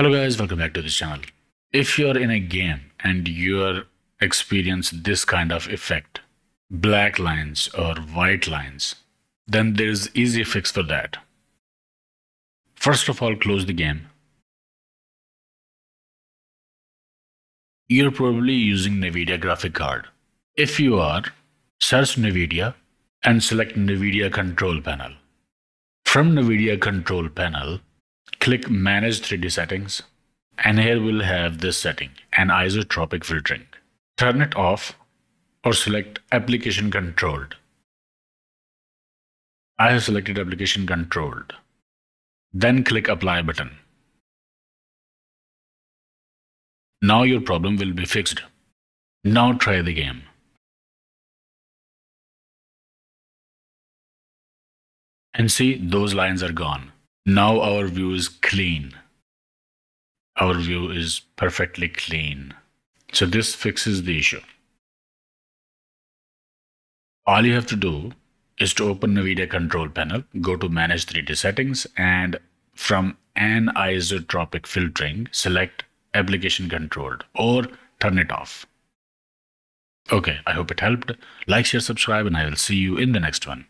Hello guys, welcome back to this channel. If you're in a game and you're experience this kind of effect, black lines or white lines, then there's easy fix for that. First of all, close the game. You're probably using NVIDIA graphic card. If you are, search NVIDIA and select NVIDIA control panel. From NVIDIA control panel, click manage 3D settings and here we'll have this setting, anisotropic filtering. Turn it off or select application controlled. I have selected application controlled. Then click apply button. Now your problem will be fixed. Now try the game. And see, those lines are gone. Now our view is clean. Our view is perfectly clean. So this fixes the issue. All you have to do is to open NVIDIA control panel, go to manage 3D settings and from anisotropic filtering, select application controlled or turn it off. Okay, I hope it helped. Like, share, subscribe and I will see you in the next one.